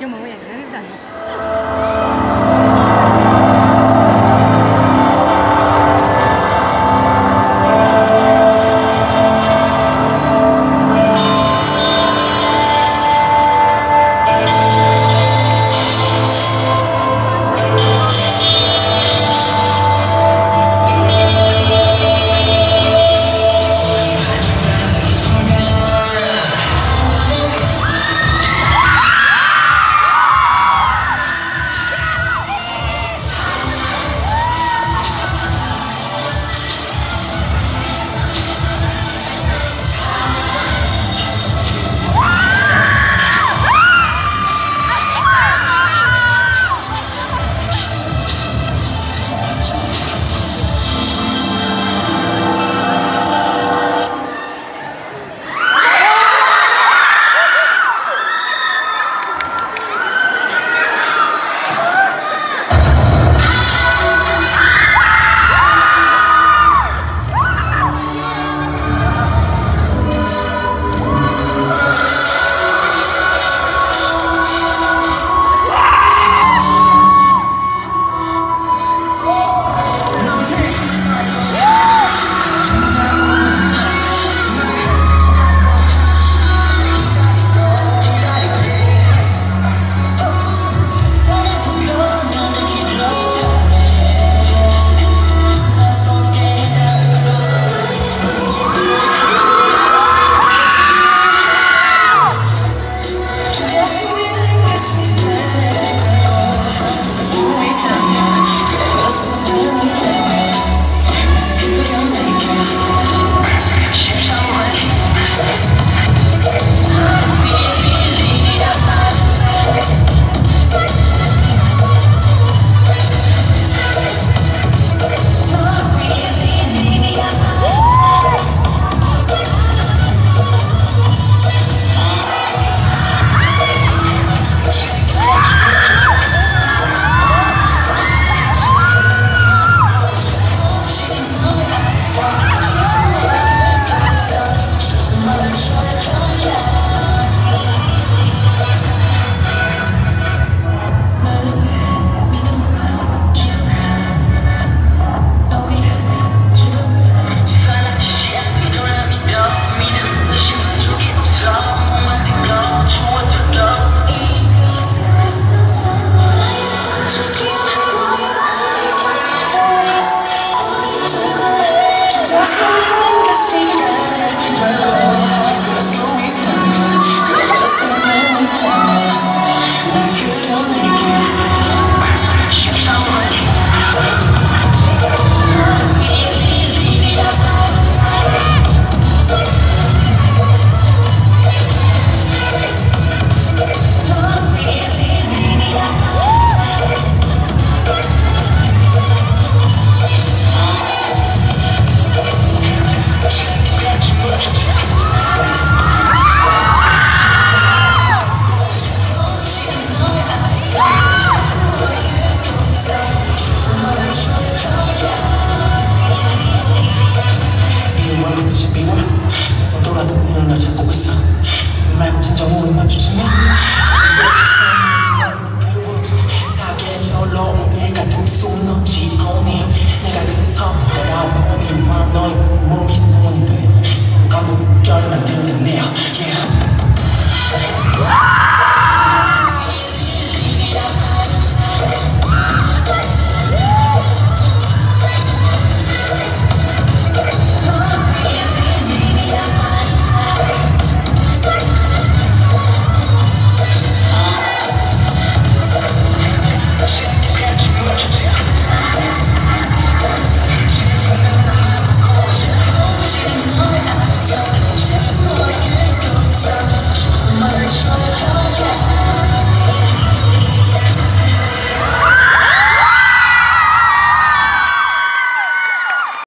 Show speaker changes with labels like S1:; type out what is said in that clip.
S1: 就么么样，那里的。
S2: I'm not. no,